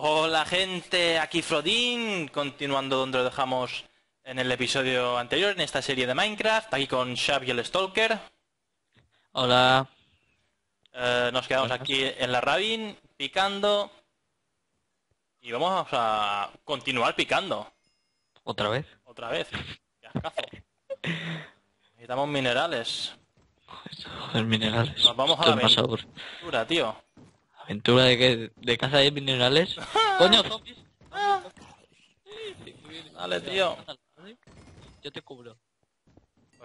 Hola gente, aquí Frodin, continuando donde lo dejamos en el episodio anterior, en esta serie de Minecraft, aquí con Xavi el Stalker. Hola. Eh, nos quedamos aquí en la Rabin, picando. Y vamos a continuar picando, ¿Otra vez? otra vez. Necesitamos minerales. Joder, minerales. Nos vamos a la Aventura, tío. ¿Aventura de qué? ¿De caza de minerales? ¡Coño, zombies! Dale, tío. Yo te cubro.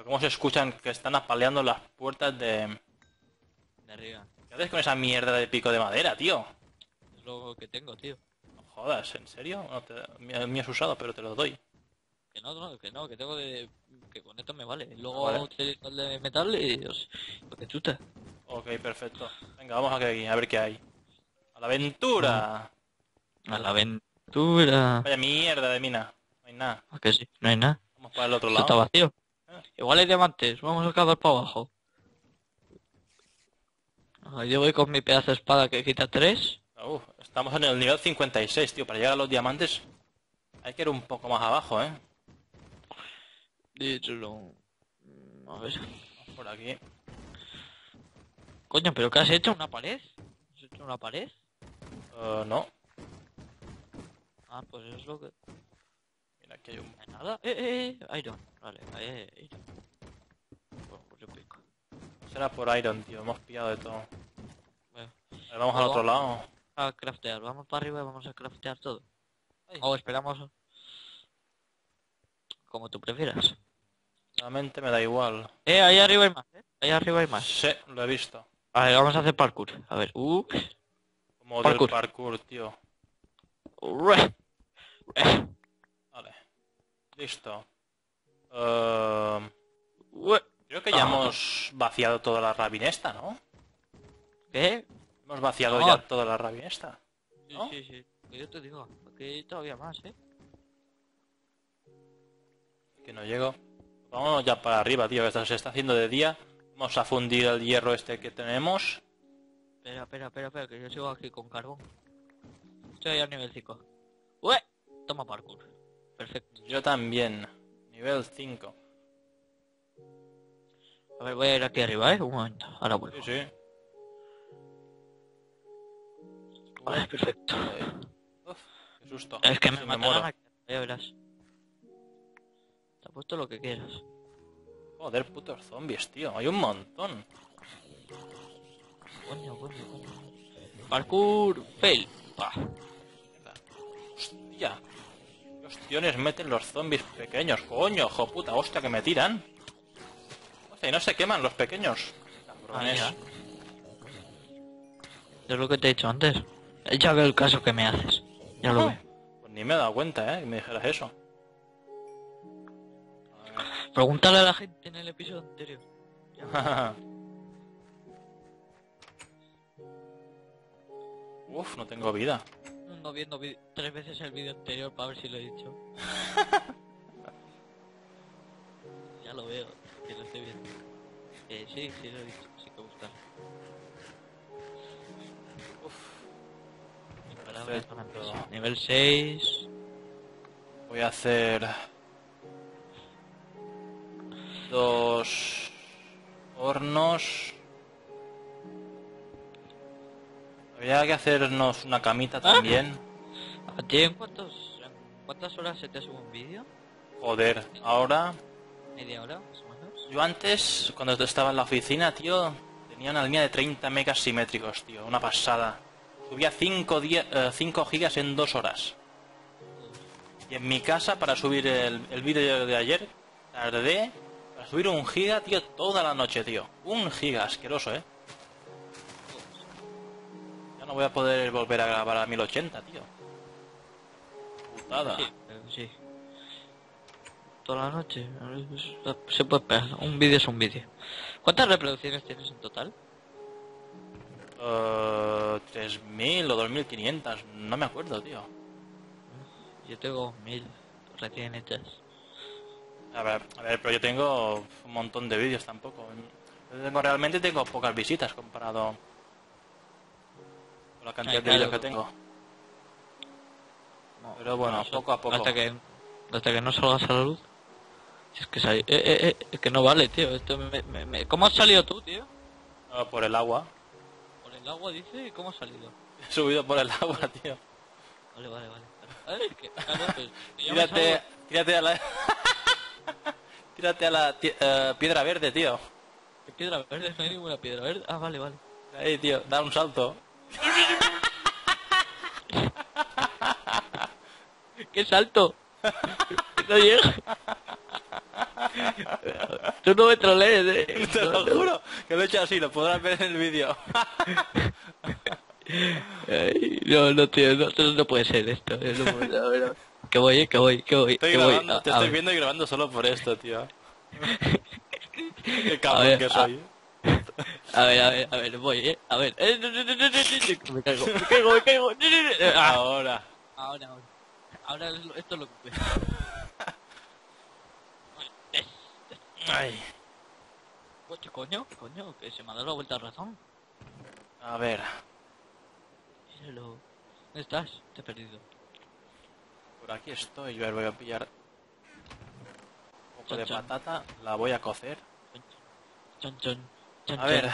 ¿Cómo se escuchan que están apaleando las puertas de... De arriba. ¿Qué haces con esa mierda de pico de madera, tío? Es lo que tengo, tío. No jodas, ¿en serio? No te... El mío es usado, pero te lo doy. Que no, no, que no, que tengo de... Que con esto me vale. Luego Vale. utilizo el de metal y... Lo que chuta. Ok, perfecto. Venga, vamos aquí, a ver qué hay. ¡A la aventura! A la aventura. Vaya mierda de mina. No hay nada. ¿A que sí? No hay nada. Vamos para el otro Esto está lado. vacío. Igual hay diamantes. Vamos a cavar para abajo. Yo voy con mi pedazo de espada que quita tres. Uf, estamos en el nivel 56, tío. Para llegar a los diamantes hay que ir un poco más abajo, ¿eh? Díselo. Mm, A ver. Por aquí. Coño, ¿pero qué has hecho? ¿Una pared? ¿Has hecho una pared? Eh, no. Ah, pues es lo que... Mira, aquí hay un... Hay nada. Eh, eh, eh. Iron. Vale, eh, iron. Bueno, pues yo pico. Será por Iron, tío. Hemos pillado de todo. Bueno, vamos al otro lado. a craftear. Vamos para arriba y vamos a craftear todo. O esperamos... Como tú prefieras. Realmente me da igual. Eh, ahí arriba hay más, eh. Ahí arriba hay más. Sí, lo he visto. Vale, vamos a hacer parkour. A ver. Uh. Como Parkour. del parkour, tío. Eh. Vale. Listo. Eh, creo que ya Ah. hemos vaciado toda la rabinesta, ¿no? ¿Qué? Hemos vaciado No. ya toda la rabinesta. Sí, ¿No? sí, sí. Que yo te digo. Aquí hay todavía más, eh. Que no llego. Vámonos ya para arriba, tío. que esto se está haciendo de día. Vamos a fundir el hierro este que tenemos. Espera, espera, espera, espera, que yo sigo aquí con carbón. Estoy al nivel 5. ¡Ue! Toma parkour. Perfecto. Yo también. Nivel 5. A ver, voy a ir aquí arriba, ¿eh? Un momento. Ahora vuelvo. Sí, sí. Vale, perfecto. Uf, qué susto. Es que me matarán muero. aquí. Ya verás. Te ha puesto lo que quieras. Joder, putos zombies, tío. Hay un montón. Coño, coño, coño. Parkour, fail. Hostia. ¿Qué ostiones meten los zombies pequeños? Coño, jo puta, hostia, que me tiran. Hostia, y no se queman los pequeños. Cabrones. Ah, Es lo que te he dicho antes. Ya veo el caso que me haces. Ya lo veo. Pues ni me he dado cuenta, eh, que me dijeras eso. Pregúntale a la gente en el episodio anterior. Uf, no tengo vida. No viendo vi- tres veces el vídeo anterior para ver si lo he dicho. ya lo veo, que lo estoy viendo. Eh, sí, sí lo he dicho, sí que buscar. Perfecto. Nivel 6. Voy a hacer dos hornos. Habría que hacernos una camita también. ¿A ti en, cuántos, en cuántas horas se te sube un vídeo? Joder, ahora ¿Media hora más o menos? yo antes cuando estaba en la oficina, tío, tenía una línea de 30 megas simétricos, tío, una pasada. Subía 5 gigas en dos horas. Y en mi casa para subir el, el vídeo de ayer tardé para subir un giga, tío, toda la noche, tío. Un giga, asqueroso, ¿eh? No voy a poder volver a grabar a 1080, tío. Putada. Sí, sí. Toda la noche. Se puede esperar. Un vídeo es un vídeo. ¿Cuántas reproducciones tienes en total? Eh, 3.000 o 2.500, no me acuerdo, tío. Yo tengo mil recién hechas. A ver, a ver, pero yo tengo un montón de vídeos tampoco. Yo tengo, realmente tengo pocas visitas comparado con la cantidad Ay, de vídeos claro. que tengo. No, Pero bueno, no poco a poco. Hasta que, hasta que no salgas a la luz. Si es que sale... Eh, eh, eh, es que no vale, tío. Esto me, me- me- ¿Cómo has salido tú, tío? Ah, por el agua. Por el agua, dice. ¿Y cómo has salido? He subido por el agua, tío. Vale, vale, vale. Ah, es que, pues, Tírate, tírate a la... tírate a la eh, piedra verde, tío. ¿Qué piedra verde? No hay ninguna piedra verde. Ah, vale, vale. Ahí, tío, da un salto. ¡Qué salto! no llega. Tú no me trolees, eh. Te lo juro que lo he hecho así, lo podrás ver en el vídeo. Ay, no, no, tío, no, no, puede ser esto. eh, No puede, no, no. Que voy, eh, que voy, que voy. Estoy que voy. grabando, A- te a estoy ver. viendo y grabando solo por esto, tío. Qué cabrón que soy. A ver, a ver, a ver, voy, eh. A ver. Eh, Me caigo, me caigo, me caigo. Ah, Ahora. Ahora, ahora. Ahora esto es lo que. Ay. Coño, coño, que se me ha dado la vuelta a razón. A ver. Míralo. ¿Dónde estás? Te he perdido. Por aquí estoy. Ver, voy a pillar un poco de patata. La voy a cocer. Chan, chan, a ver.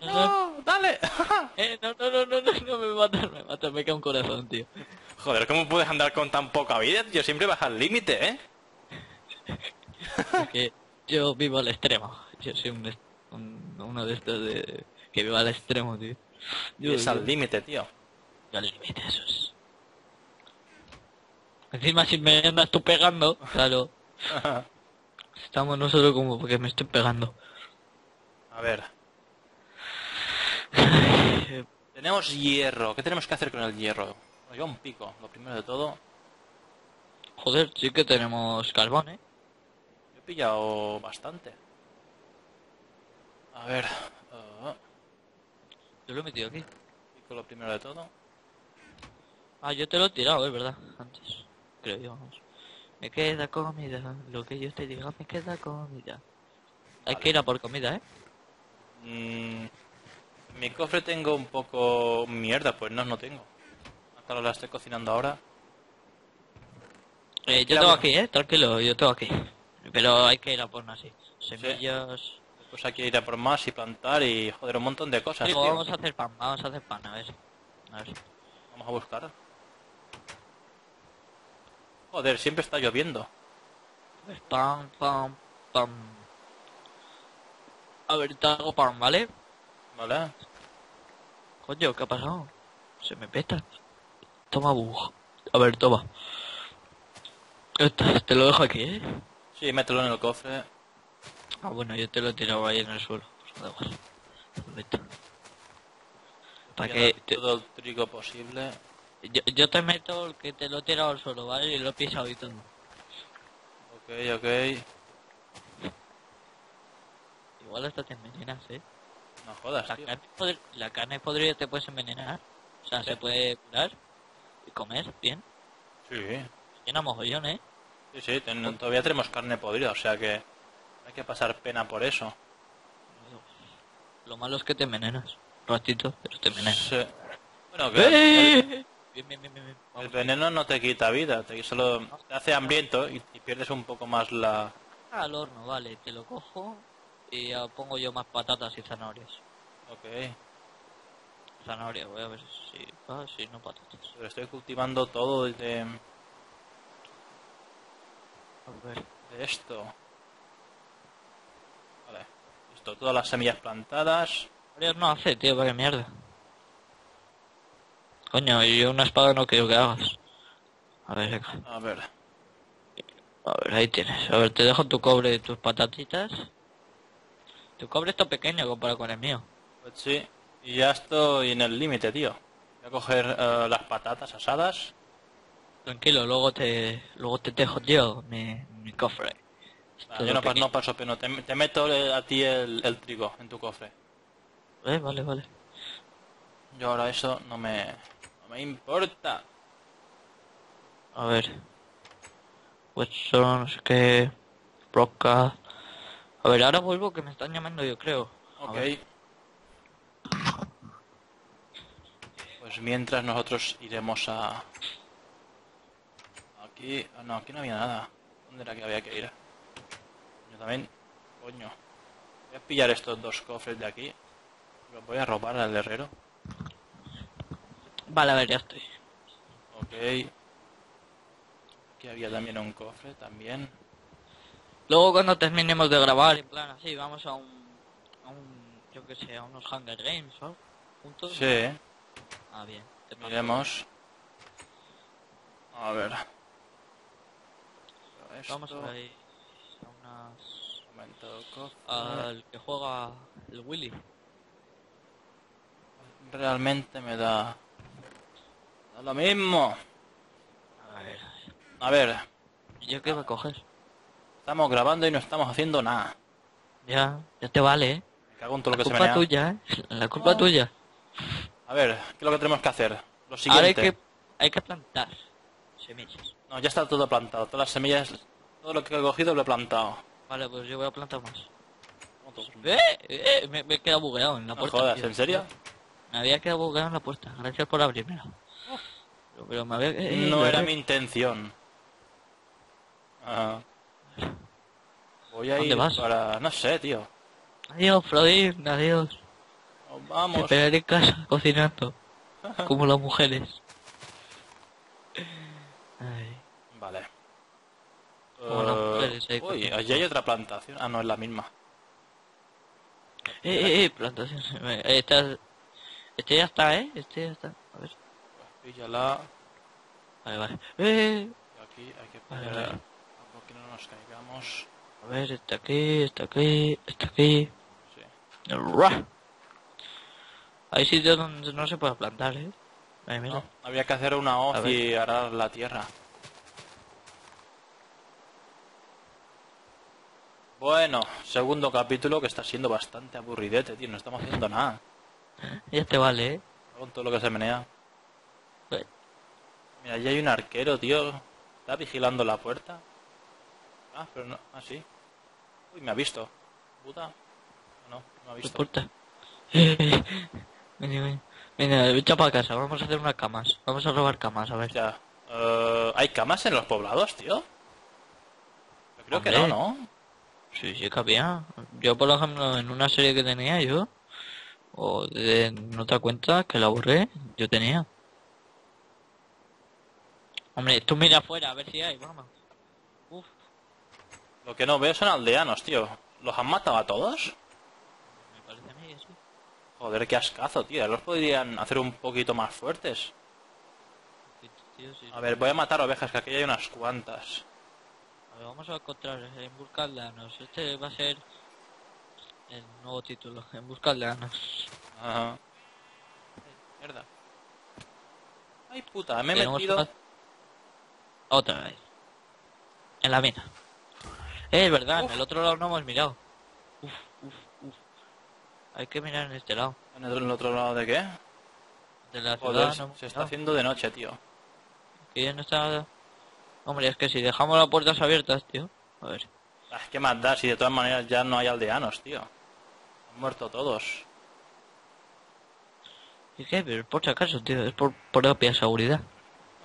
¡No! ¡Dale! eh, no, no, no, no, no, no, me matan, me matan, me cae un corazón, tío. Joder, ¿cómo puedes andar con tan poca vida, tío? Siempre vas al límite, ¿eh? Yo vivo al extremo. Yo soy un, un, uno de estos de, que vive al extremo, tío. Yo, es al límite, tío. Yo al límite, eso es. Encima si me andas tú pegando, claro. Estamos nosotros como porque me estoy pegando. A ver. Tenemos hierro. ¿Qué tenemos que hacer con el hierro? Nos lleva un pico, lo primero de todo. Joder, sí que tenemos carbón, ¿eh? Yo he pillado bastante. A ver. ah, Yo lo he metido aquí. pico lo primero de todo. Ah, yo te lo he tirado, es verdad, antes. Creo yo. Me queda comida, lo que yo te diga, me queda comida. Hay Vale. que ir a por comida, ¿eh? Mm, mi cofre tengo un poco mierda, pues no, no tengo. Hasta la estoy cocinando ahora. Eh, yo tengo aquí, ¿eh? Tranquilo, yo tengo aquí. Pero hay que ir a por así. Semillas... Después hay que ir a por más y plantar y joder un montón de cosas. Digo, tío. vamos a hacer pan, vamos a hacer pan, a ver. A ver. Vamos a buscar. Joder, siempre está lloviendo. A ver, pan, pan, pan. A ver, te hago pan, ¿vale? ¿Vale? Coño, ¿qué ha pasado? Se me peta. Toma bug. A ver, toma. Te lo dejo aquí, ¿eh? Sí, mételo en el cofre. Ah, bueno, yo te lo he tirado ahí en el suelo. Pues da. Para que... Todo el trigo posible. Yo, yo te meto el que te lo he tirado al suelo, ¿vale? Y lo he pisado y todo. Ok, ok. Igual hasta te envenenas, ¿eh? No jodas, La tío. carne, podr- la carne podrida te puedes envenenar. O sea, Sí. se puede curar y comer bien. Sí, Llena mogollón, ¿eh? sí, sí. ten- todavía tenemos carne podrida, o sea que hay que pasar pena por eso. Lo malo es que te envenenas. Un ratito, pero te envenenas. Sí. Bueno, que ¡Eh! Bien, bien, bien, bien. el veneno no te quita vida, te, solo te hace hambriento y, y pierdes un poco más la... Al horno, vale. Te lo cojo y pongo yo más patatas y zanahorias. Ok. Zanahorias, voy a ver si... Ah, sí, no patatas. Pero estoy cultivando todo de, A ver. de esto. Vale. Listo, todas las semillas plantadas. Zanahorias no hace, tío, vaya mierda. Coño, y yo una espada no quiero que hagas. A ver, venga. A ver. A ver, ahí tienes. A ver, te dejo tu cobre y tus patatitas. Tu cobre está pequeño comparado con el mío. Pues sí. Y ya estoy en el límite, tío. Voy a coger eh, las patatas asadas. Tranquilo, luego te luego te dejo yo mi, mi cofre. Ah, yo no, pa- no paso pena. Te, te meto eh, a ti el, el trigo en tu cofre. Eh, vale, vale. Yo ahora eso no me, me importa. A ver. Watson, no sé qué. Roca. A ver, ahora vuelvo que me están llamando yo creo. Ok. Pues mientras nosotros iremos a... Aquí... ah, No, aquí no había nada. ¿Dónde era que había que ir? Yo también... Coño. Voy a pillar estos dos cofres de aquí. Los voy a robar al herrero. Vale, a ver, ya estoy. Ok. Aquí había también un cofre, también. Luego cuando terminemos de grabar, en plan así, vamos a un... A un yo qué sé, a unos Hunger Games o algo, juntos. Sí, Ah, bien. Miremos. A ver. Vamos a ir a unas... momento, cofre. Al que juega el Willy. Realmente me da... lo mismo. A ver. A ver, ¿Yo qué voy a coger? estamos grabando y no estamos haciendo nada. Ya, ya te vale, ¿eh? Me cago en todo lo La que se culpa tuya, ¿eh? La culpa tuya. A ver, ¿qué es lo que tenemos que hacer? Lo Ahora siguiente. hay que, hay que plantar semillas. No, ya está todo plantado. Todas las semillas, todo lo que he cogido lo he plantado. Vale, pues yo voy a plantar más. ¡Eh! ¡Eh! Me, me he quedado bugueado en la No puerta. jodas, tío. ¿en serio? Me había quedado bugueado en la puerta. Gracias por abrirme. Eh, No eh, era eh. mi intención. Ah. Voy a ¿Dónde ir vas? para... No sé, tío. Adiós, Frodin, adiós. Nos Te Vamos. esperaré en casa, cocinando. como las mujeres. Ay. Vale. Como las mujeres ahí Uy, allí hay otra plantación. Ah, no, es la misma. Eh, eh, eh, plantación. Esta, este ya está, ¿eh? Este ya está. Píllala. Vale, vale. Eh, Y aquí hay que poner... vale. que no nos caigamos. a ver, está aquí, está aquí, está aquí. Sí. Ruah. Hay sitios donde no se puede plantar, ¿eh? Mira. No, había que hacer una hoz y arar la tierra. Bueno, segundo capítulo que está siendo bastante aburridete, tío. No estamos haciendo nada. Ya te vale, ¿eh? Con todo lo que se menea. Mira, allí hay un arquero, tío. Está vigilando la puerta. Ah, pero no. Ah, sí. Uy, me ha visto. Puta. No, no ha ¿Qué visto. puerta? Eh, eh, Venga, echa para casa, vamos a hacer unas camas. Vamos a robar camas, a ver. Ya. Eh, ¿Hay camas en los poblados, tío? Yo creo que no. ¿no? Sí, sí que había. Yo, por ejemplo, en una serie que tenía yo, o de, en otra cuenta que la borré, yo tenía. Hombre, tú mira afuera, a ver si hay, vamos. Uf, Lo que no veo son aldeanos, tío. ¿Los han matado a todos? me parece a mí sí. Joder, qué ascazo, tío. Los podrían hacer un poquito más fuertes. Sí, tío, sí. A ver, voy a matar ovejas, que aquí hay unas cuantas. A ver, vamos a encontrar en busca de aldeanos. Este va a ser el nuevo título, en busca de aldeanos. Ajá. Mierda. Ay, puta, me he metido... Otra vez. En la mina. Eh, es verdad, Uf. en el otro lado no hemos mirado. Uf, uf, uf. Hay que mirar en este lado. ¿En el, otro lado de qué? De la Joder, ciudad no se está haciendo de noche, tío. Que ya no está... Hombre, es que si dejamos las puertas abiertas, tío. A ver. Ah, ¿Qué más da si de todas maneras ya no hay aldeanos, tío? Han muerto todos. ¿Y qué? Pero por si acaso, tío. Es por propia seguridad.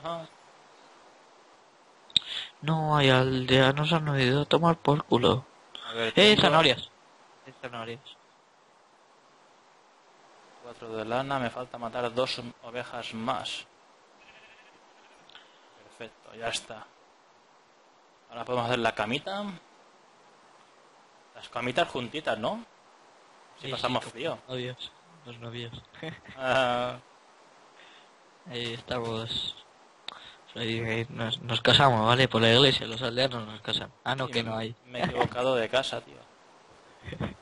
Ajá. No hay aldeanos, han a tomar por culo. A ver, Eh, zanahorias. Eh, zanahorias. Cuatro de lana, me falta matar dos ovejas más. Perfecto, ya está. Ahora podemos hacer la camita. Las camitas juntitas, ¿no? Si Sí, pasamos sí, frío. Los novios. Los novios. Ah, Ahí estamos. Nos, nos casamos, ¿vale? Por la iglesia, los aldeanos nos casan. Ah, no, sí, que no hay. Me he equivocado de casa, tío.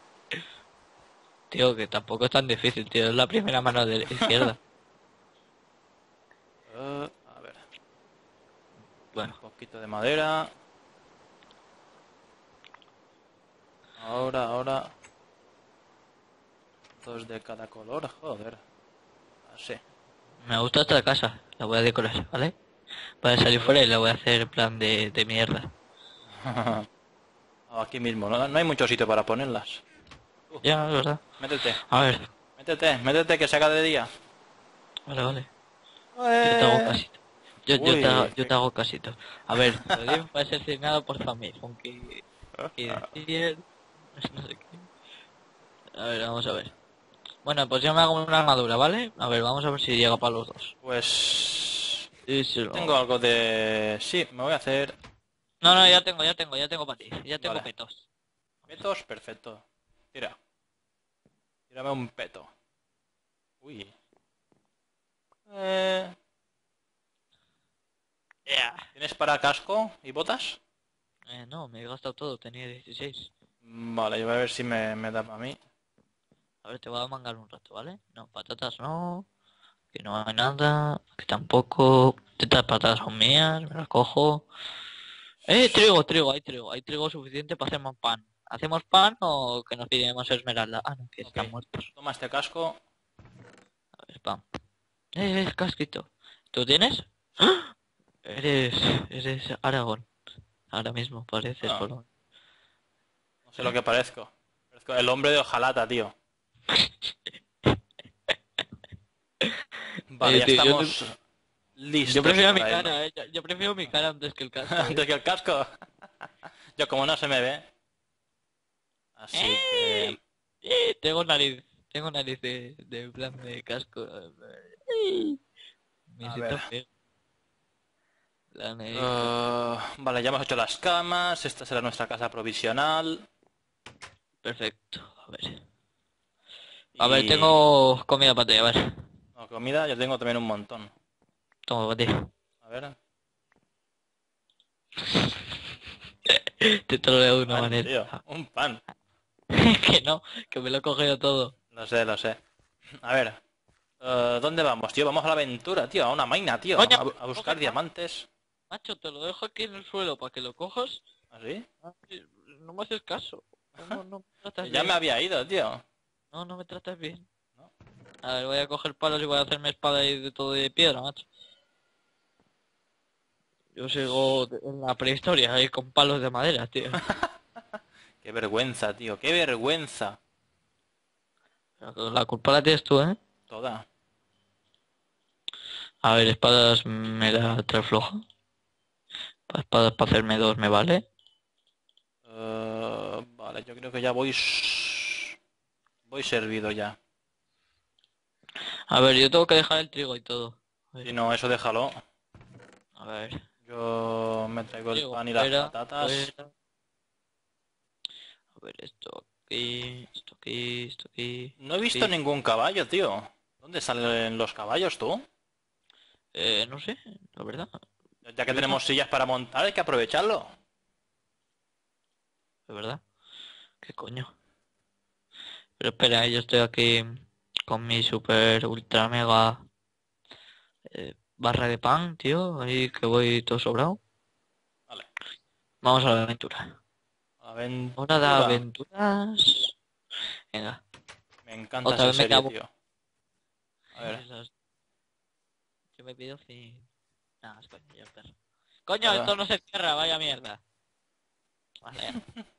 Tío, que tampoco es tan difícil, tío. Es la primera mano de la izquierda. A ver, bueno, un poquito de madera. Ahora, ahora. Dos de cada color, joder. Así. me gusta esta casa. La voy a decorar, ¿vale? Voy a salir fuera y la voy a hacer plan de, de mierda. Aquí mismo, ¿no? no hay mucho sitio para ponerlas. Ya, es verdad. Métete, A ver. métete, métete que se haga de día. Vale, vale. Yo te hago casito. Yo, te hago, yo te hago casito. A ver, lo digo fue asesinado por familia, aunque... que decir, no sé qué. A ver, vamos a ver. Bueno, pues yo me hago una armadura, ¿vale? A ver, vamos a ver si llega para los dos. Pues... Sí, sí, lo- Tengo algo de... Sí, me voy a hacer... No, no, ya tengo, ya tengo, ya tengo para ti. Ya tengo Vale. petos. Petos, perfecto. Tira. Tírame un peto. Uy. Eh, ¿Tienes para casco y botas? Eh, no, me he gastado todo, tenía 16. Vale, yo voy a ver si me, me da para mí. A ver, te voy a mangar un rato, ¿vale? No, patatas no. Que no hay nada. Que tampoco. Estas patatas son mías, me las cojo. Eh, trigo, trigo, hay trigo. Hay trigo suficiente para hacer más pan. ¿Hacemos pan o que nos pidemos esmeralda? Ah, no, que están muertos. Toma este casco. A ver, pan. Eh, casquito. ¿Tú tienes? ¡Ah! Eres. Eres Aragón. Ahora mismo pareces Ah. solo. No sé lo que parezco. Parezco el hombre de hojalata, tío. Vale, Eh, ya tío, yo estamos listos. Yo prefiero mi cara, eh. Yo, prefiero mi cara antes que el casco. Antes que el casco. Yo como no se me ve. Así que... ¡Eh! Eh, tengo nariz, tengo nariz de, de plan de casco. Eh, Me A siento ver. feo. La nariz. eh, vale, ya hemos hecho las camas. Esta será nuestra casa provisional. Perfecto, a ver. A ver, tengo comida para ti, a ver. No, comida yo tengo también un montón. Toma para ti. A ver. Te troleo de una pan, manera. tío, un pan. que no, que me lo he cogido todo. Lo sé, lo sé. A ver. eh, ¿Dónde vamos, tío? Vamos a la aventura, tío. A una maina, tío. A, a buscar diamantes. Macho, te lo dejo aquí en el suelo para que lo cojas. ¿Así? Ay, No me haces caso. No, no me tratas Ya bien. me había ido, tío. No, no me tratas bien. A ver, voy a coger palos y voy a hacerme espada y de todo de piedra, macho. Yo sigo en la prehistoria ahí con palos de madera, tío. Qué vergüenza, tío. Qué vergüenza. La culpa la tienes tú, ¿eh? Toda. A ver, espadas me da tres floja. Pa- Espadas para hacerme dos me vale. Eh, vale, yo creo que ya voy... Voy servido ya. A ver, yo tengo que dejar el trigo y todo. Si no, eso déjalo. a ver. Yo me traigo el pan y las fuera, patatas. fuera. A ver, esto aquí, esto aquí, esto aquí. No he visto ningún caballo, tío. ¿Dónde salen los caballos, tú? Eh, no sé, la verdad. Ya que tenemos sillas para montar, hay que aprovecharlo. De verdad. ¿Qué coño? Pero espera, yo estoy aquí con mi super ultra mega eh, barra de pan, tío. Ahí que voy todo sobrado. Vale. Vamos a la aventura. Aventura. Hora de aventuras. Venga. Me encanta Otra esa vez me tío. A ver. Yo me pido sin... Nada, es coño, ya perro. Coño, esto no se cierra, vaya mierda. Vale,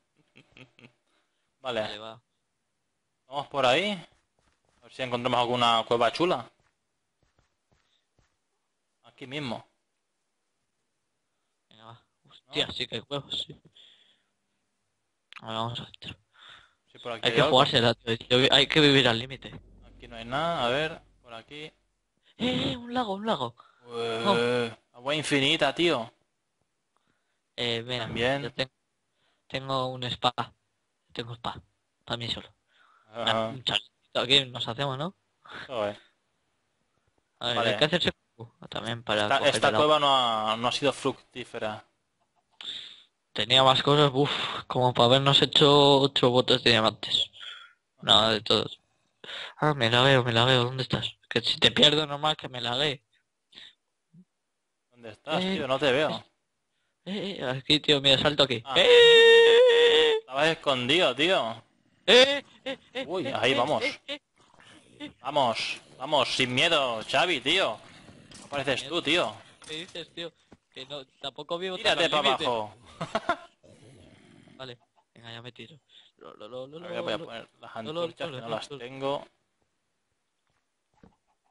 Vale, vale, va. vamos por ahí. A ver si encontramos alguna cueva chula. Aquí mismo. Venga, va. Hostia, sí que hay huevos, sí. A ver, vamos a ver. Sí, por aquí Hay que algo. jugársela, tío. Hay que vivir al límite. Aquí no hay nada. A ver, por aquí. ¡Eh! Un lago, un lago. Ué, Agua infinita, tío. Eh, mira, También. yo tengo, tengo un spa. Tengo spa. Para mí solo. Un aquí nos hacemos, ¿no? joder. A ver, Vale. hay que hacerse también para Esta, esta cueva no ha, no ha sido fructífera. Tenía más cosas, uff, como para habernos hecho ocho botes de diamantes. Nada de todos. Ah, me lagueo, me lagueo, ¿dónde estás? Que si te pierdo normal que me laguee. ¿Dónde estás, Eh, tío? No te veo. Eh, eh, aquí, tío, mira, salto aquí. Ah. ¡Eh! Estabas escondido, tío. ¡Eh! ¡Eh! eh, Uy, eh, ahí eh, vamos. eh. Vamos, vamos, sin miedo, Xavi, tío. No pareces tú, tío. ¿Qué dices, tío? Que no, tampoco vivo Tírate para abajo. Vale, venga, ya me tiro. Lo, lo, lo, lo, A ver, voy a poner las antorchas que no lo, las tengo.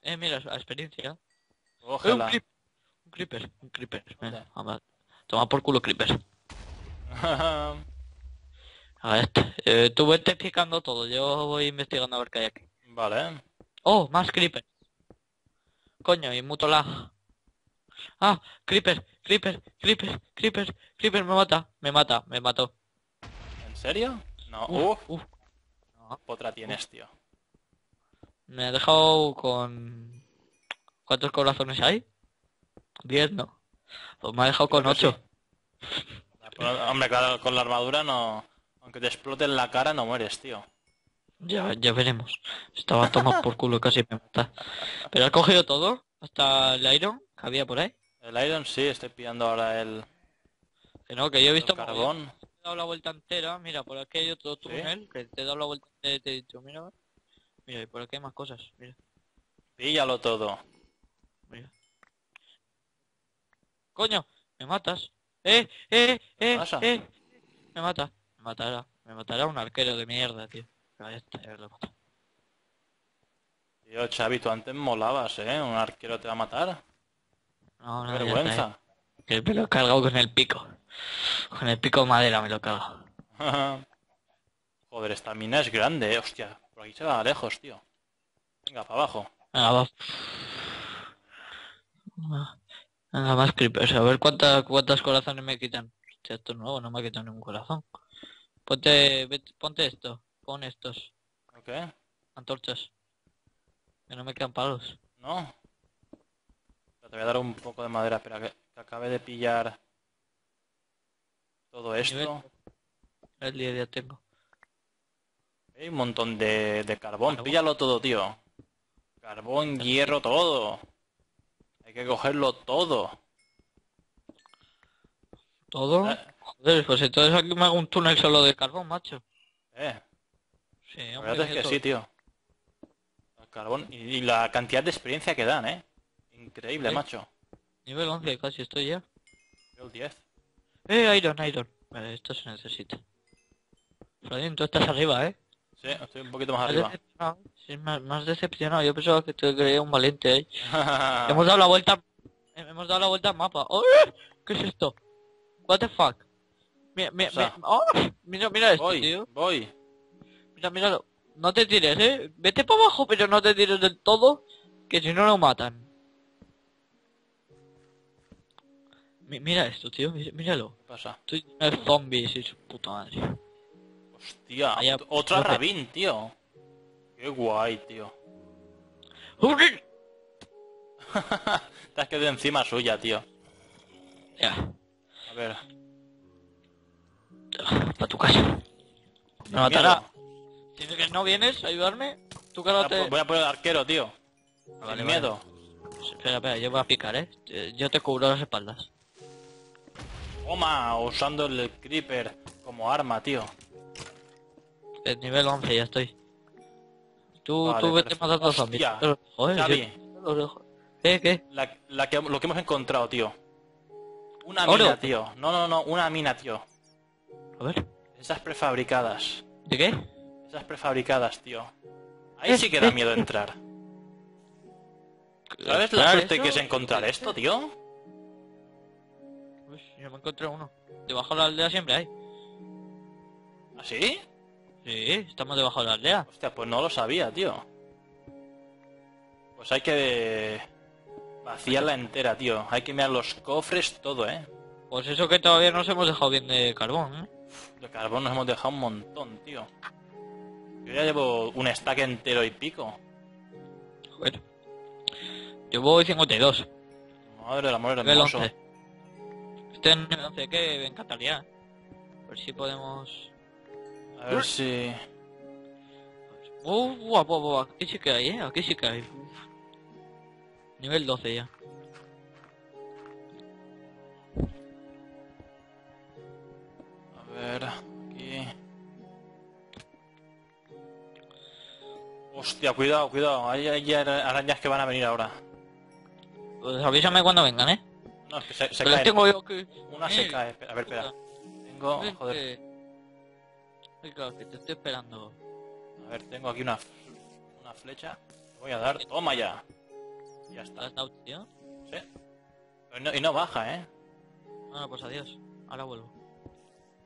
Eh, mira, a experiencia. Eh, un, creep- un creeper, un creeper. Venga. Toma por culo creeper. A ver, eh, tú vete picando todo, yo voy investigando a ver qué hay aquí. vale. Oh, más creeper. Coño, y muto lag. Ah, creeper, creeper, creeper, creeper, creeper, me mata, me mata, me mató. ¿En serio? No. Uf, Uf, uf. No, otra tienes, tío. me ha dejado con... ¿Cuántos corazones hay? Diez, ¿no? Pues me ha dejado con ocho. Pero, Hombre, claro, con la armadura no... Aunque te explote en la cara no mueres, tío. Ya, ya veremos. Estaba tomado por culo, casi me mata. Pero has cogido todo, hasta el iron que había por ahí. El iron sí, estoy pillando ahora el, Que no, que yo he visto carbón. Te he dado la vuelta entera, mira, por aquí hay otro túnel, que te he dado la vuelta entera te he dicho, mira, mira, y por aquí hay más cosas, mira, Píllalo todo. mira. Coño, me matas. Eh, eh, eh, eh. Me mata, matará, me matará un arquero de mierda, tío. Está, ya lo. Tío, Xavi, tú antes molabas, ¿eh? Un arquero te va a matar. No, no, vergüenza. eh. Que me lo he cargado con el pico. Con el pico de madera me lo he cargado. Joder, esta mina es grande, ¿eh? Hostia, por aquí se va lejos, tío. Venga, para abajo. Venga, va. Venga, más creepers. A ver cuántas, cuántas corazones me quitan. Esto es nuevo, no me ha quitado ningún corazón. Ponte, vete- ponte esto. Pon estos. ¿Ok? Antorchas. Que no me quedan palos. ¿No? Pero Te voy a dar un poco de madera, espera, que, que acabe de pillar todo esto. El día ya tengo. Hay un montón de, de carbón, Carbón. píllalo todo, tío. Carbón, hierro, todo. Hay que cogerlo todo. ¿Todo? Eh, Joder, pues entonces aquí me hago un túnel solo de carbón, macho. eh, Sí, la hombre, verdad es que sí, tío. El carbón y, y la cantidad de experiencia que dan, eh. Increíble, Sí. macho. Nivel 11 casi estoy ya. Yo el 10. Eh, Iron, Iron. Vale, esto se necesita. Frodín, tú estás arriba, ¿eh? Sí, estoy un poquito más Más arriba. decepcionado. Sí, más, más decepcionado. Yo pensaba que te creía un valiente ahí. Hemos dado la vuelta. Hemos dado la vuelta al mapa. ¡Oh! ¿Qué es esto? What the fuck? Mira, mira, O sea, mira, ¡oh! mira, mira esto, voy, tío. voy. Mira, míralo. No te tires, eh. Vete para abajo, pero no te tires del todo. Que si no lo matan. Mi- mira esto, tío. Míralo. ¿Qué pasa? Estoy lleno de zombies y su puta madre. Hostia, ot- otra putote. rabín, tío. Qué guay, tío. Te has quedado encima suya, tío. Ya, A ver. para tu casa. Me matará. No- que no vienes a ayudarme, tú cárgate. po- voy a poner el arquero, tío. Vale, Sin vale. miedo. Espera, espera, yo voy a picar, eh. Eh, Yo te cubro las espaldas. Toma, usando el creeper como arma, tío. El nivel 11 ya estoy. Tú, Vale, tú vete matando a zombies. Yo dejo, eh, yo. ¿Qué, qué? La, la que, lo que hemos encontrado, tío. Una Oro. mina, tío. No, no, no, una mina, tío. A ver. Esas prefabricadas. ¿De qué? Esas prefabricadas, tío. Ahí Eh, sí que da eh, miedo entrar. ¿Sabes la suerte que es encontrar esto, tío? Uy, yo me encontré uno. Debajo de la aldea siempre hay. ¿Así? Sí, estamos debajo de la aldea. Hostia, pues no lo sabía, tío. Pues hay que vaciarla entera, tío. Hay que mirar los cofres, todo, ¿eh? Pues eso que todavía nos hemos dejado bien de carbón, ¿eh? De carbón nos hemos dejado un montón, tío. Yo ya llevo un stack entero y pico. Joder. Yo voy 52. Madre del amor hermoso. 11. Este es nivel 11 que me encantaría. A ver si podemos... A ver si... Uh, guapo, guapo. Aquí sí que hay, ¿eh? Aquí sí que hay. Nivel 12 ya. A ver, aquí... Hostia, cuidado, cuidado. Hay, hay arañas que van a venir ahora. Pues avísame cuando vengan, ¿eh? No, es que se, se Que caen. tengo yo aquí. Una se Eh, cae. Espera, A ver, espera. Tengo... Joder. Venga, que te estoy esperando. A ver, tengo aquí una, una flecha. Voy a dar. Toma ya. Ya ¿Te está. has dado, tío? Sí. No- y no baja, ¿eh? Bueno, pues adiós. Ahora vuelvo.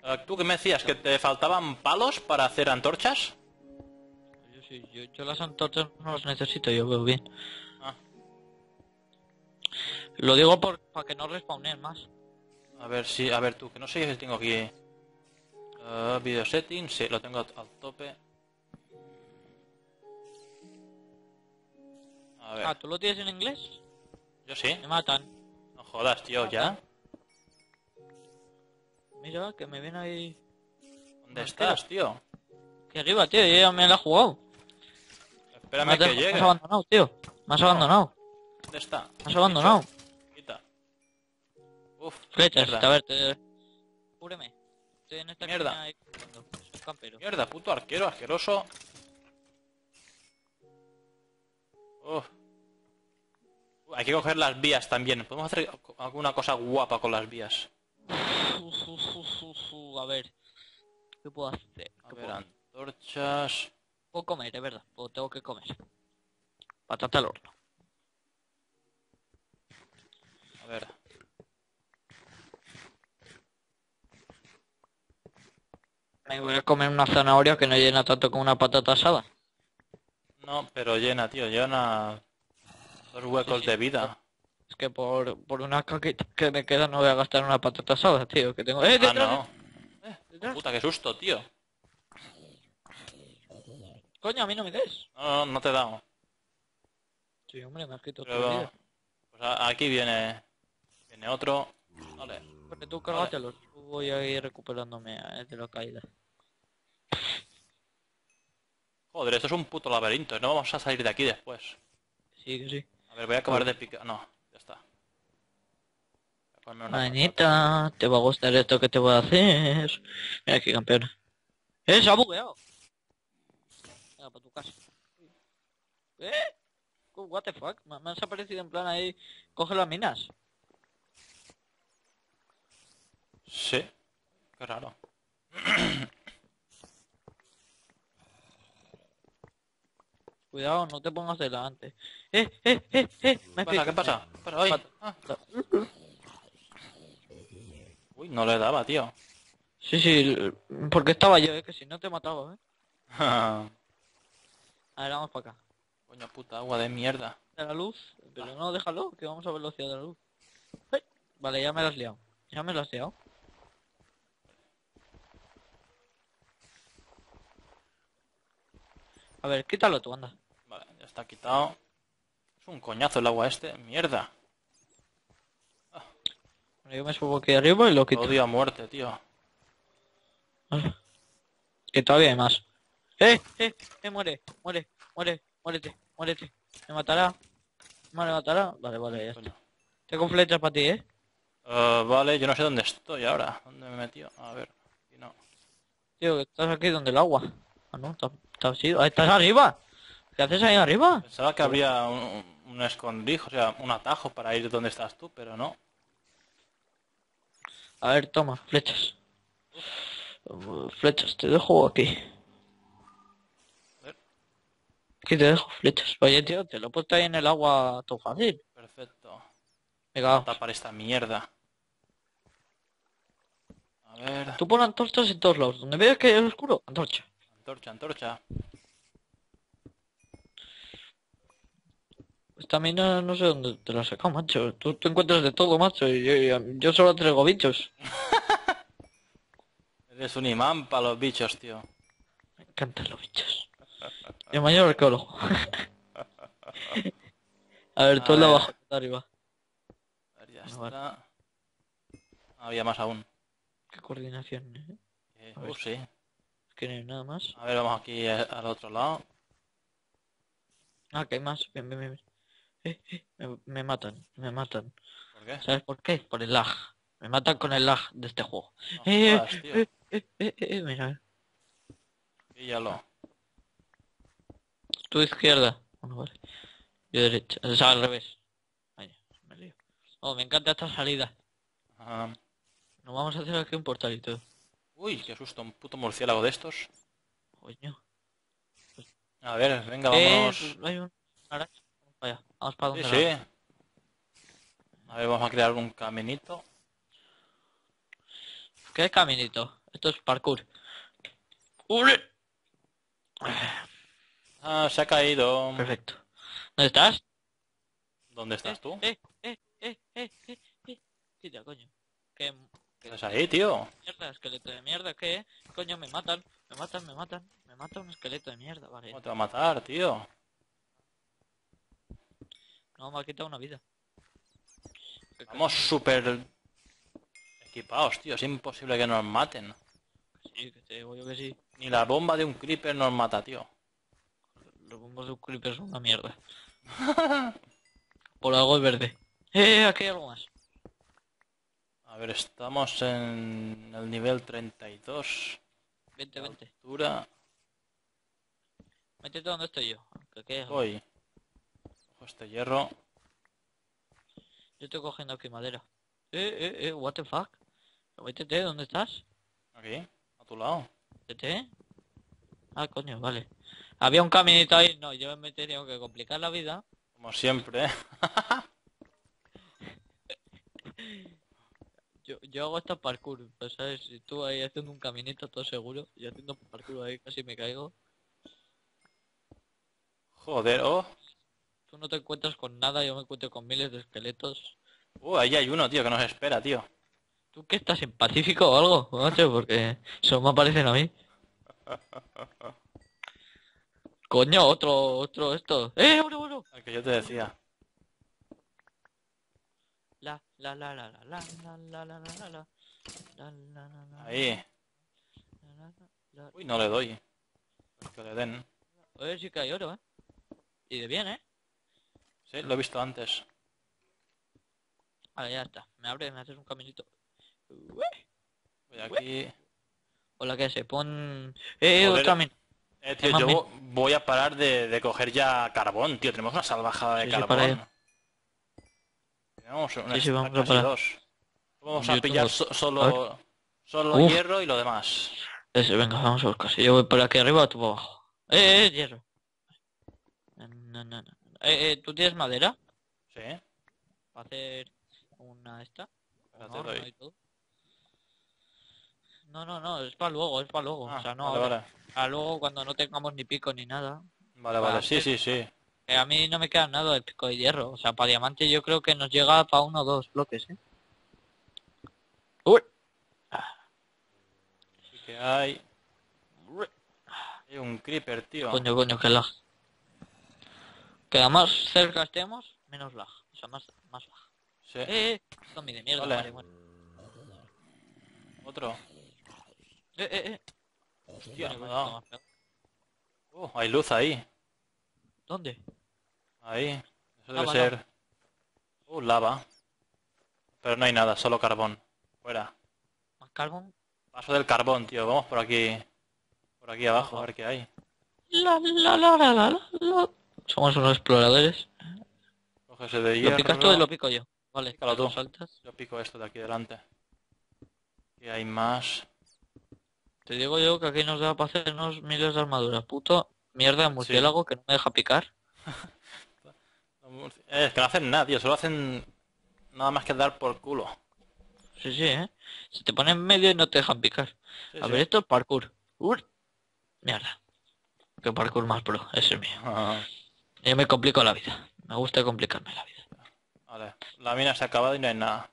Eh, ¿Tú qué me decías? ¿Que te faltaban palos para hacer antorchas? Yo sí, yo, yo las antorchas no las necesito, yo veo bien. Ah, Lo digo por, para que no respawnen más. a ver si... A ver tú, que no sé si tengo aquí... Eh, video settings, sí, lo tengo al tope. A ver, Ah, ¿tú lo tienes en inglés? yo sí. Me matan. No jodas, tío, ¿ya? Mira, que me viene ahí... ¿Dónde estás, tío? Aquí arriba, tío, yo ya me la he jugado. Me Espérame que dejado- me llegue. has abandonado, tío. Me has abandonado. ¿Dónde está? Me has abandonado. Quita. Uf, Flechas, a ver, te... Cúbreme. Estoy en esta Mierda. ahí campero. Mierda, puto arquero asqueroso. Uf. Hay que coger las vías también. Podemos hacer alguna cosa guapa con las vías. A ver. ¿Qué puedo hacer? A ¿Qué ver, puedo, antorchas. puedo comer, es verdad. Puedo- tengo que comer. Patata al horno. A ver. Me voy a comer una zanahoria que no llena tanto como una patata asada. No, pero llena, tío. Llena dos huecos Sí, sí. de vida. Es que por, por una caquita que me queda no voy a gastar una patata asada, tío. Que tengo... ¡Eh, Ah, no. detrás! Puta, qué susto, tío. Coño, a mí no me des. No, no, no te he dado. Sí, hombre, me has quitado Pero... Pues aquí viene... Viene otro. Vale. Porque tú cárgatelos. Yo Voy a ir recuperándome eh, de la caída. Joder, esto es un puto laberinto. No vamos a salir de aquí después. Sí, que sí. A ver, voy a acabar de picar. No, ya está. Manita, te va a gustar esto que te voy a hacer. Mira qué campeón. ¡Eh, se ha bugueado! Venga, para tu casa. ¿Eh? What the fuck? Me, me has aparecido en plan ahí. Coge las minas. Sí. Qué raro. Cuidado, no te pongas delante. ¡Eh, eh, eh, eh! Me ¿Qué pasa? ¿Qué pasa? ¿Qué pasa? Ay, ah. Uy, no le daba, tío. Sí, sí, porque estaba yo, eh, que si no te mataba, eh. Coño, A ver, vamos para acá. puta agua de mierda. De la luz, pero no, déjalo, que vamos a velocidad de la luz. ¡Ay! Vale, ya me lo has liado. Ya me lo has liado. A ver, quítalo tú, anda. Está quitado. Es un coñazo el agua este. Mierda. Bueno, yo me subo aquí arriba y lo quito. odio a muerte, tío. Vale. Que todavía hay más. ¡Eh! ¡Eh! ¡Eh! Muere, muere, muere, muérete, muérete. Me matará. Me matará. Vale, vale, ya está. Tengo flechas para ti, ¿eh? Eh, vale, yo no sé dónde estoy ahora. ¿Dónde me he metido? A ver. Aquí no. Tío, que estás aquí donde el agua. Ah, no, estás. Ah, estás arriba. ¿Qué haces ahí arriba? Pensaba que habría un, un- escondrijo, o sea, un atajo para ir donde estás tú, pero no. A ver, toma, flechas. Flechas, te dejo aquí. A ver. Aquí te dejo flechas. Oye, tío, te lo he puesto ahí en el agua todo fácil. Perfecto. Venga. Tapar esta mierda. A ver. Tú pon antorchas en todos lados. Donde veas que hay oscuro, antorcha. Antorcha, antorcha. Esta mina no sé dónde te la sacado, macho. Tú te encuentras de todo, macho. Y yo, yo solo traigo bichos. Eres un imán para los bichos, tío. Me encantan los bichos. El mayor arqueólogo. A ver, tú el de abajo, arriba. A ver, ya Bueno, vale. está. Había más aún. Qué coordinación, ¿eh? Eh, uh, sí. Es que no hay nada más. A ver, vamos aquí eh, al otro lado. Ah, que hay más. Ven, ven, ven. Eh, me, me matan, me matan. ¿Por qué? ¿Sabes por qué? Por el lag. Me matan con el lag de este juego. No Eh, jodas, eh, eh, eh, mira. Píllalo. Tu izquierda. Bueno, vale. Yo derecha. O sea, al revés. Vaya, me lío. Oh, me encanta esta salida. Ajá. Nos vamos a hacer aquí un portal y todo. Uy, qué susto, un puto murciélago de estos. Coño. A ver, venga, vámonos. hay un araña. Vamos para Sí, donde sí. A ver, vamos a crear un caminito. ¿Qué caminito? Esto es parkour. ¡Ure! Ah, se ha caído. Perfecto. ¿Dónde estás? ¿Dónde estás tú? Eh, eh, eh, eh, eh, eh. Quita, coño. ¿Qué ¿Qué estás ahí, tío? mierda, esqueleto de mierda? ¿Qué? Coño, me matan, me matan, me matan. Me mata un esqueleto de mierda, vale. ¿Cómo te va a matar, tío? No, me ha quitado una vida. ¿Qué Vamos súper equipados, tío. Es imposible que nos maten. Sí, que te digo yo que sí. Ni la bomba de un creeper nos mata, tío. Los bombos de un creeper son una mierda. Por algo es verde. Eh, aquí hay algo más. A ver, estamos en el nivel 32. Vente, vente. Altura. Métete donde estoy yo. Que aquí hay algo. Voy. Este hierro. Yo estoy cogiendo aquí madera. Eh, eh, eh, what the fuck. Métete, ¿dónde estás? Aquí, a tu lado. Métete. Ah, coño, vale. Había un caminito ahí. No, yo me he tenido que complicar la vida. Como siempre, ¿eh? Yo, yo hago esta parkour, pues, ¿sabes? Si tú ahí haciendo un caminito todo seguro, y haciendo parkour ahí casi me caigo. Joder, oh. Tú no te encuentras con nada, yo me encuentro con miles de esqueletos. Uh, ahí hay uno, tío, que nos espera, tío. ¿Tú qué estás en Pacífico o algo? Macho, porque eso me aparecen a mí. Coño, otro, otro esto. ¡Eh, uno, uno! El que yo te decía. La, la, la, la, la, la, la, la, la, la, la, la. La, la, la, la, Ahí. la, la, la, la. Uy, no le doy. Que le den. Oye, sí que hay oro, ¿eh? Y de bien, ¿eh? Sí, lo he visto antes. Vale, ya está. Me abre, me haces un caminito. Voy aquí. Hola, ¿qué se pon... ¡Eh, Joder. otro camino! Eh, tío, yo bien. voy a parar de, de coger ya carbón, tío. Tenemos una salvajada de Sí, sí, carbón. ello. Tenemos una Sí, sí, vamos a parar. dos. Vamos Yo a pillar tengo- so- A solo, solo Uf. hierro y lo demás. Ese, venga, vamos a buscar. Si yo voy por aquí arriba, tú por abajo. ¡Eh, eh, hierro! No, no, no, no. Eh, eh, ¿tú tienes madera? Sí. Para hacer una esta. Espérate, Un horno doy. y todo. No, no, no, es para luego, es para luego. Ah, o sea, no vale, ahora. vale. Para luego cuando no tengamos ni pico ni nada. Vale, vale. Sí, hacer- sí, sí. Eh, a mí no me queda nada de pico de hierro. O sea, para diamante yo creo que nos llega para uno o dos bloques, ¿eh? Uy. Sí que hay. Hay un creeper, tío. Coño, coño, que lag. Que más cerca estemos, menos lag. O sea, más, más lag. Sí. Eh, eh, zombie de mierda, Vale. bueno. Otro. Eh, eh, eh. Hostia, me más pegado. Uh, hay luz ahí. ¿Dónde? Ahí. Eso debe Lava, ser. Uh, lava. Pero no hay nada, solo carbón. Fuera. ¿Más carbón? Paso del carbón, tío. Vamos por aquí. Por aquí abajo, a ver qué hay. La, la, la, la, la, la. Somos unos exploradores. De Lo hierro. picas tú y lo pico yo. Vale, Pícalo tú. lo saltas. Yo pico esto de aquí delante. Y hay más. Te digo yo que aquí nos da para hacernos miles de armaduras. Puto mierda de murciélago que no me deja picar. Eh, es que no hacen nada, tío. Solo hacen nada más que dar por culo. Sí, sí, ¿eh? Se te pone en medio y no te dejan picar. Sí, A sí. ver, esto es parkour. Ur. Mierda. Qué parkour más pro, ese es mío. Ah, Yo me complico la vida. Me gusta complicarme la vida. Vale. La mina se ha acabado y no hay nada.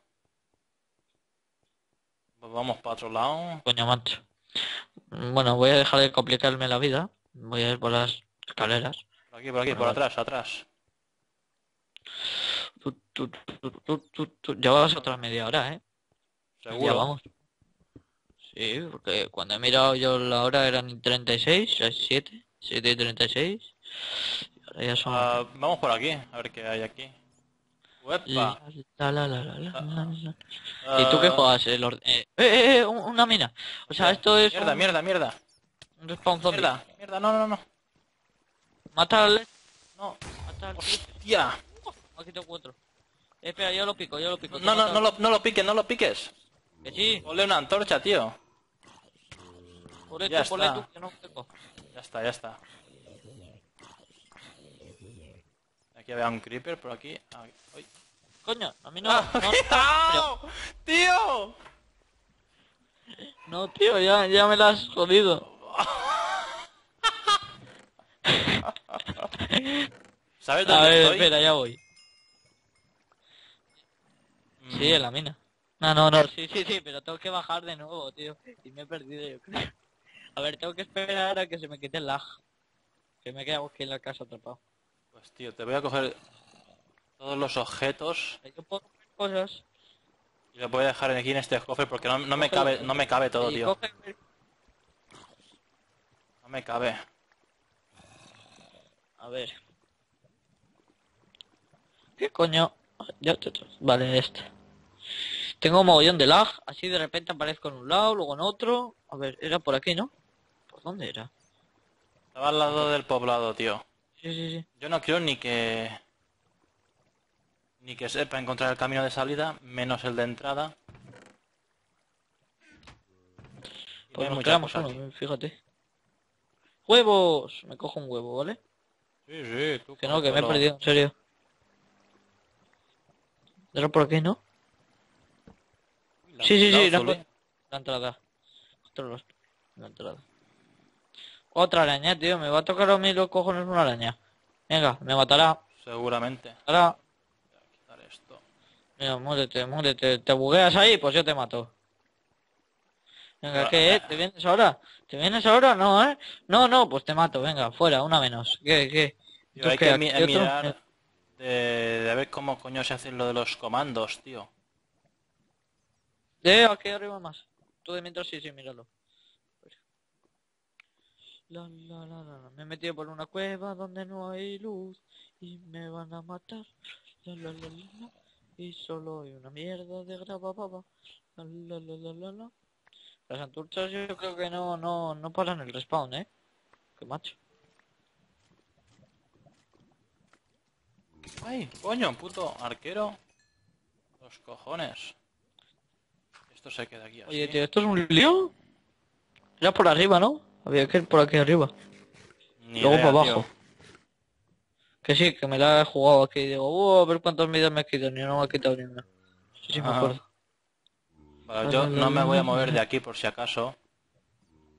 Pues vamos para otro lado. Coño, macho. Bueno, voy a dejar de complicarme la vida. Voy a ir por las escaleras. Por aquí, por aquí, por atrás, atrás. Tu, tu, tu. Ya vas otra media hora, ¿eh? Ya Seguro. vamos. Sí, porque cuando he mirado yo la hora eran 36, es 7, 7 y 36. Ya son... Ah, vamos por aquí, a ver qué hay aquí. La, la, la, la. ¿Y tú qué Ah, juegas? El orde- eh, eh, eh, un- una mina. O sea, esto es Mierda, un, mierda, mierda. un respawn zombie. Mierda, mierda, no, no, no. Mata al... No. Mata al... Hostia. Aquí te encuentro. Eh, espera, yo lo pico, yo lo pico. No, no, no lo, no lo piques, no lo piques. Que sí, Ponle una antorcha, tío. por esto, está. esto, que no tengo. Ya está, ya está. Aquí había un creeper por aquí. Uy. Coño, a mí no. ¡Ah, No, cuidado! ¡Tío! no, tío, ya, ya me la has jodido. ¿Sabes A dónde ver, estoy? espera, ya voy. Mm, Sí, en la mina. No, no, no, sí, sí, sí, pero tengo que bajar de nuevo, tío. Y me he perdido, yo creo. A ver, tengo que esperar a que se me quite el lag. Que me he quedado aquí en la casa atrapado. Pues tío, te voy a coger todos los objetos Yo puedo coger cosas. y los voy a dejar aquí en este cofre porque no, no me cabe, no me cabe todo, tío. No me cabe. A ver. ¿Qué coño? Vale, este. Tengo un mogollón de lag, así de repente aparezco en un lado, luego en otro. A ver, era por aquí, ¿no? ¿Por dónde era? Estaba al lado del poblado, tío. Sí, sí, sí. Yo no creo ni que... Ni que sepa encontrar el camino de salida, menos el de entrada. Pues nos quedamos uno, fíjate. ¡Huevos! Me cojo un huevo, ¿vale? Sí, sí, tú Que no, que me he perdido, en serio. ¿Era por aquí, no? La- Sí, sí, sí, la, la entrada. La entrada. Otra araña, tío. Me va a tocar a mí los cojones una araña. Venga, me matará. Seguramente. Ahora, Voy a quitar esto. mira, muérete, muérete. ¿Te bugueas ahí? Pues yo te mato. Venga, ¿qué? eh? ¿Te vienes ahora? ¿Te vienes ahora? No, ¿eh? No, no, pues te mato. Venga, fuera, una menos. ¿Qué, qué? ¿Tú hay qué, que mi- otro? mirar de, de ver cómo coño se hacen lo de los comandos, tío. Eh, aquí arriba más. Tú de mientras sí, sí, míralo. La, la, la, la, la. Me he metido por una cueva donde no hay luz y me van a matar. La, la, la, la. Y solo hay una mierda de grava baba. La, la, la, la, la, la. Las antorchas yo creo que no, no, no paran el respawn, ¿eh? Qué macho. Ay, coño, puto arquero. Los cojones. Esto se queda aquí así. Oye, tío, ¿esto es un lío? Era por arriba, ¿no? Había que ir por aquí arriba. Ni Luego idea, para tío. abajo. Que sí, que me la he jugado aquí y digo, uh, a ver cuántas medidas me he quitado, ni no me he quitado ni una. Sí, sí, me acuerdo. Vale, yo no me voy a mover de aquí por si acaso.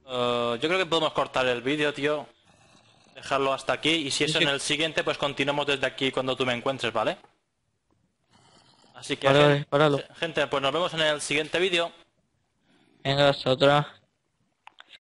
Eh, yo creo que podemos cortar el vídeo, tío. Dejarlo hasta aquí y si es Sí, sí. en el siguiente, pues continuamos desde aquí cuando tú me encuentres, ¿vale? Así que, Vale, gen- vale, páralo. gente, pues nos vemos en el siguiente vídeo. Venga, hasta otra.